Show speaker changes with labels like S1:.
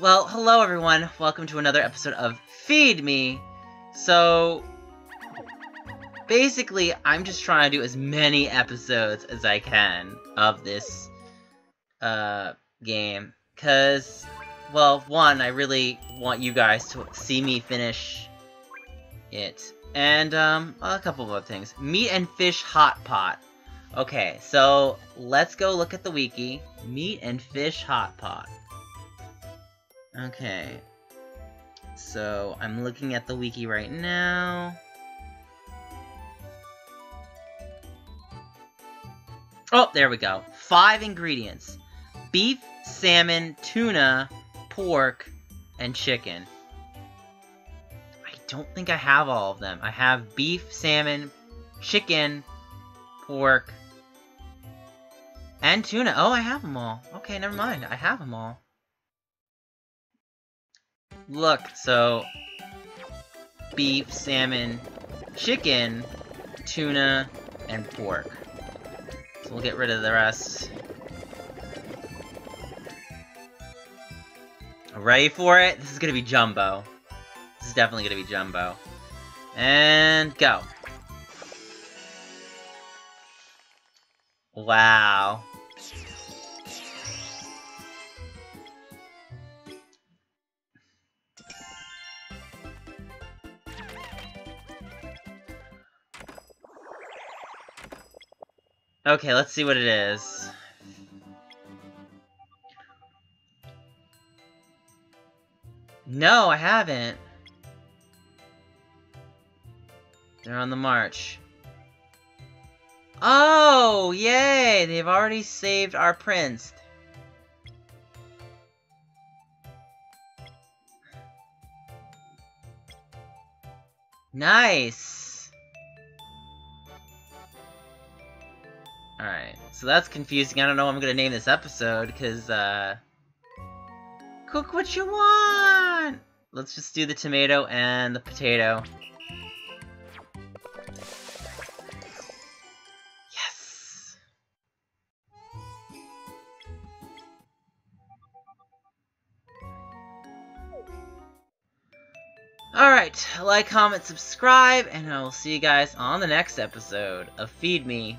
S1: Well, hello everyone. Welcome to another episode of Feed Mii. So, basically, I'm just trying to do as many episodes as I can of this uh, game. Because, well, one, I really want you guys to see me finish it. And, um, a couple of other things. Meat and Fish Hot Pot. Okay, so let's go look at the wiki. Meat and Fish Hot Pot. Okay. So, I'm looking at the wiki right now. Oh, there we go. Five ingredients. Beef, salmon, tuna, pork, and chicken. I don't think I have all of them. I have beef, salmon, chicken, pork, and tuna. Oh, I have them all. Okay, never mind. I have them all. Look, so... Beef, salmon, chicken, tuna, and pork. So we'll get rid of the rest. Ready for it? This is gonna be Jumbo. This is definitely gonna be Jumbo. And go. Wow. Okay, let's see what it is. No, I haven't. They're on the march. Oh, yay! They've already saved our prince. Nice! Alright, so that's confusing. I don't know what I'm gonna name this episode, because, uh... Cook what you want! Let's just do the tomato and the potato. Yes! Alright, like, comment, subscribe, and I will see you guys on the next episode of Feed Mii